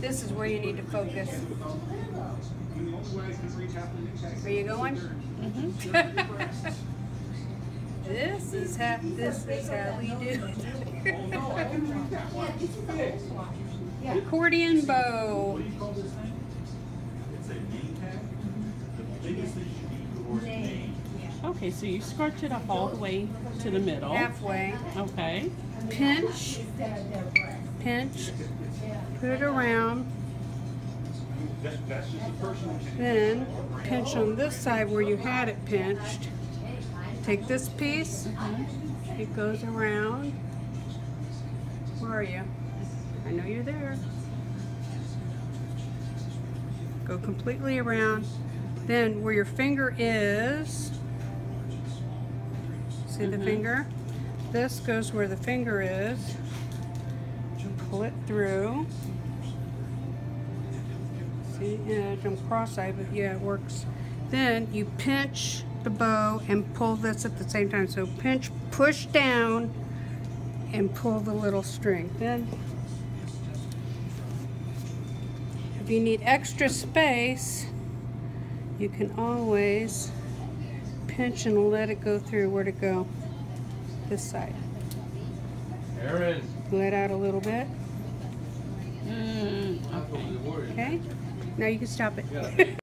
This is where you need to focus. Are you going? Mm-hmm. this is how this is how we do it. Accordion bow. It's a name tag. The biggest thing should be the word name. Okay, so you scrunch it up all the way to the middle. Halfway. Okay. Pinch. Pinch. Put it around. That's, that's just a personal thing. Then pinch on this side where you had it pinched. Take this piece. It goes around. Where are you? I know you're there. Go completely around. Then where your finger is, see the Mhm. finger? This goes where the finger is. Pull it through. See, yeah, I'm cross-eyed, but yeah, it works. Then you pinch the bow and pull this at the same time. So pinch, push down, and pull the little string. Then, if you need extra space, you can always pinch and let it go through. Where to go? This side. Aaron, Let out a little bit. Mm, I'm totally worried. Okay? Now you can stop it. Yeah.